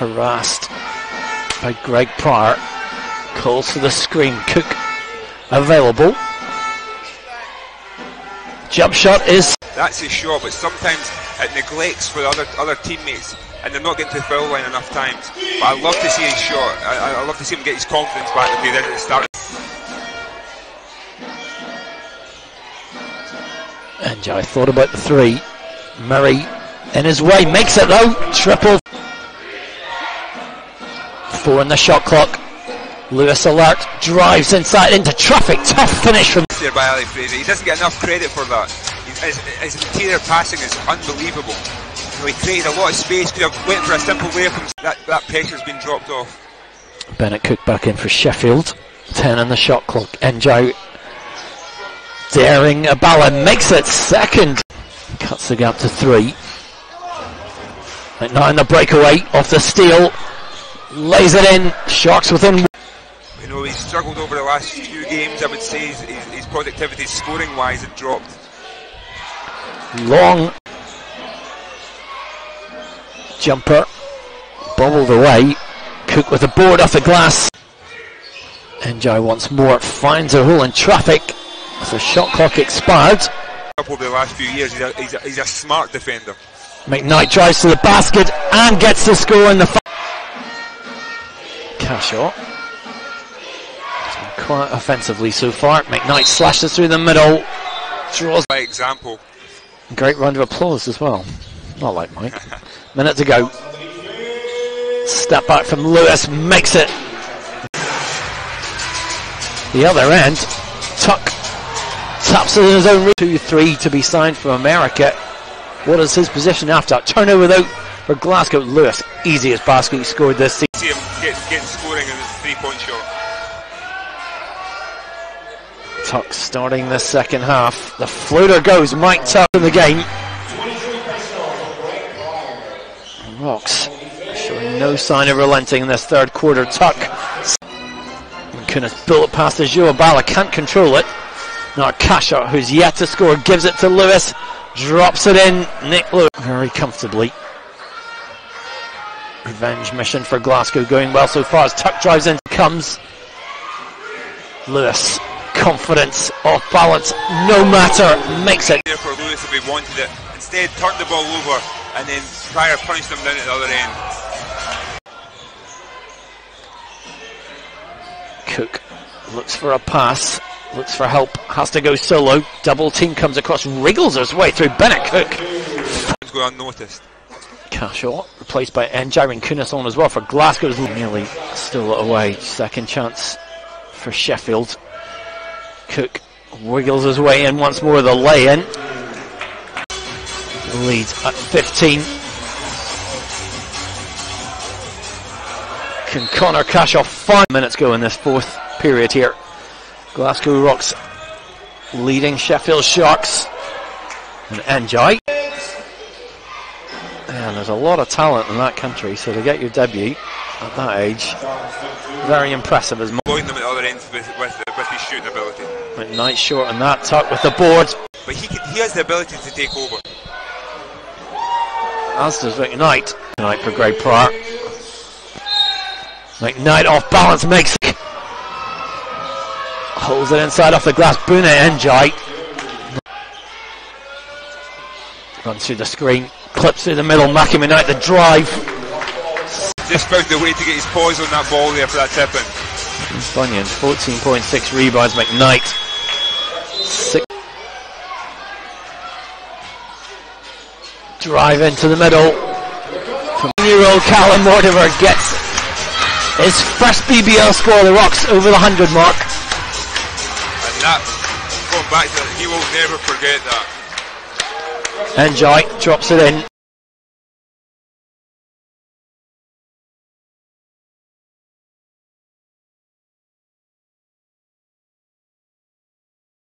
harassed by Greg Pryor. Calls for the screen. Cook available. Jump shot is. That's his shot, but sometimes it neglects for other other teammates, and they're not getting to the foul line enough times. But I love to see his shot. I, I love to see him get his confidence back that he did at the start. And I thought about the three. Murray in his way makes it though. Triple. Four in the shot clock. Lewis alert drives inside into traffic. Tough finish from There by Ali Fraser. He doesn't get enough credit for that. His, his, interior passing is unbelievable. You know, he created a lot of space. Could have went for a simple layup. and That that pressure's been dropped off. Bennett Cook back in for Sheffield. 10 in the shot clock. Enjo daring Abala makes it second. Cuts the gap to three. Nine, the breakaway off the steal. Lays it in. Sharks within. You know, he's struggled over the last few games. I would say his, his, productivity, scoring wise, had dropped. Long jumper. Bobbled away. Cook with a board off the glass. Enjoy once more. Finds a hole in traffic. As the shot clock expired. Up over the last few years, he's a, he's a, he's a smart defender. McKnight drives to the basket and gets the score in the. Fi- Cashaw. Quite offensively so far. McKnight slashes through the middle. Draws. By example, Great round of applause as well. Not like Mike. Minute to go. Step back from Lewis. Makes it. The other end. Tuck. Taps it in his own room. 2 3 to be signed from America. What is his position after? Turnover though for Glasgow. Lewis. Easiest basket he scored this season. See him get, get scoring in his three-point shot. Tuck starting the second half. The floater goes. Mike Tuck in the game. Rocks showing no sign of relenting in this third quarter. Tuck. McCunis built it past Joe Bala. Can't control it. Now Cashaw, who's yet to score, gives it to Lewis. Drops it in. Nick Lewis very comfortably. Revenge mission for Glasgow going well so far as Tuck drives in. Comes Lewis. Confidence, off balance, no matter, makes it. There for Lewis if he wanted it. Instead, turned the ball over and then Pryor punched him down at the other end. Cook looks for a pass, looks for help, has to go solo. Double team comes across, wriggles his way through Bennett Cook. Go unnoticed. Cashaw replaced by Kunis on as well for Glasgow's nearly still away. Second chance for Sheffield. Cook wiggles his way in once more, the lay in. Leads at 15. Can Connor Cashaw five minutes go in this fourth period here? Glasgow Rocks leading Sheffield Sharks. And Enjoy. There's a lot of talent in that country, so to get your debut at that age, very impressive as Blowing them at the other end with, with, with his shooting ability. McKnight short on that tuck with the board, But he, can, he has the ability to take over. as does McKnight. McKnight for Greg Pryor. McKnight off balance makes it. Holds it inside off the glass. Buna Enjai. Runs through the screen, clips through the middle. Mackey McKnight the drive. Just found the way to get his paws on that ball there for that tip in. Bunyan, 14.6 rebounds. McKnight. Six. Drive into the middle. Year old Callum Mortimer gets his first BBL score. The Rocks over the 100 mark. And that, going back to that, he will never forget that. Enjoy drops it in.